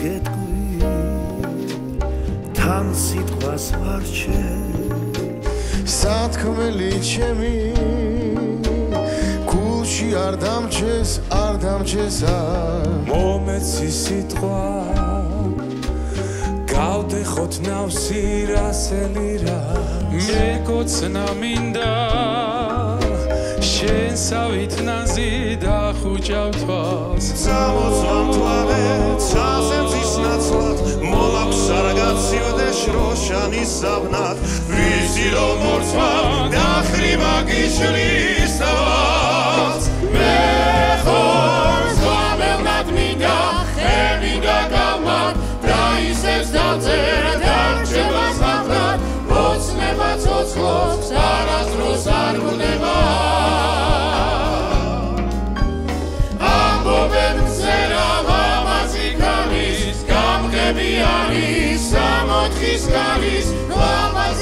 გეტყვი თან სიტყვას ვარჩე. სათქმელი ჩემი გულში არ დამჩეს არ დამჩესა მომეცი სიტყვა გავდეხოთ ნავსი რასელი რა. მე გოცნა მინდა შენსავით ნაზი და ხუჭავ თვალს სამოცამ თვალე სავნად ვიცი რომ მორცვა და ხრიმა გიშლის თავს მე ხომ ზამელნად მინდა ხემი და გამად და ისევს დაძერ fiscales, vamos